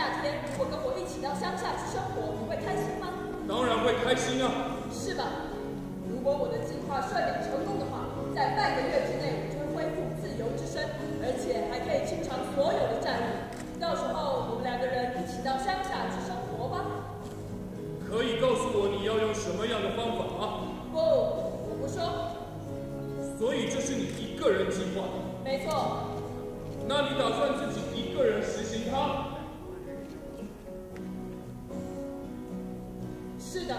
夏天，如果跟我一起到乡下去生活，你会开心吗？当然会开心啊！是吧？如果我的计划顺利成功的话，在半个月之内，我就会恢复自由之身，而且还可以清偿所有的债务。到时候，我们两个人一起到乡下去生活吧。可以告诉我你要用什么样的方法吗？不，我不说。所以这是你一个人计划，没错，那你打算自己一个人实行它？是的，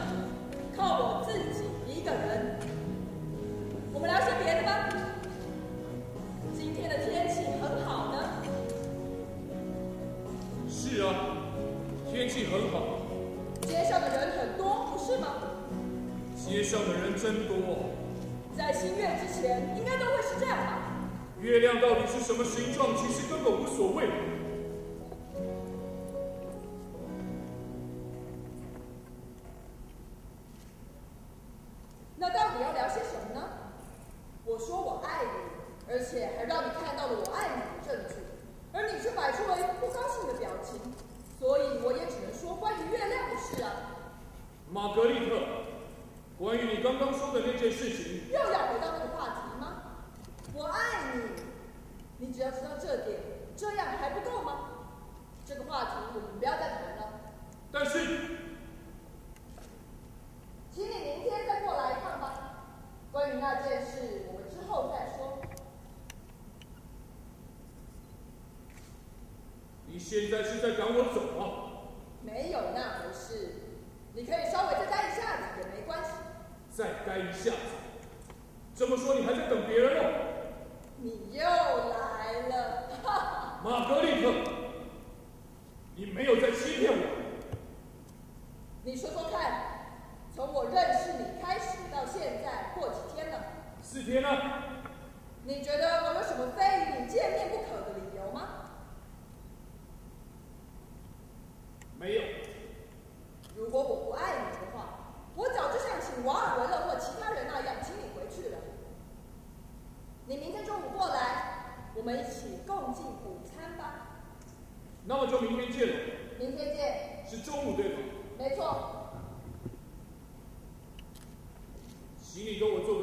靠我自己一个人。我们聊些别的吧。今天的天气很好呢。是啊，天气很好，街上的人很多，不是吗？街上的人真多。在新月之前，应该都会是这样吧？月亮到底是什么形状，其实根本无所谓。你现在是在赶我走吗？没有那回事，你可以稍微再待一下子也没关系。再待一下子。这么说你还在等别人哦？你又来了，哈哈！玛格丽特，你没有在欺骗我。你说说看，从我认识你开始到现在过几天了？四天了，你觉得我有什么非与你见面不可的理由吗？没有。如果我不爱你的话，我早就像请瓦尔维勒或其他人那样请你回去了。你明天中午过来，我们一起共进午餐吧。那么就明天见了。明天中午对吗？没错。请你跟我做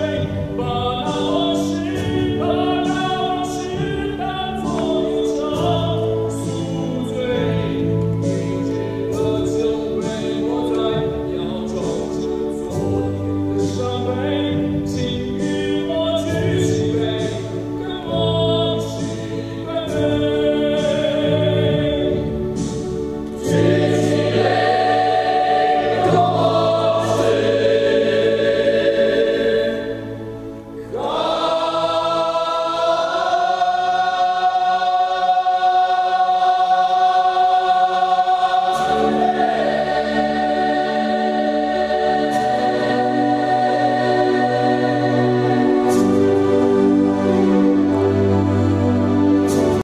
Bye. but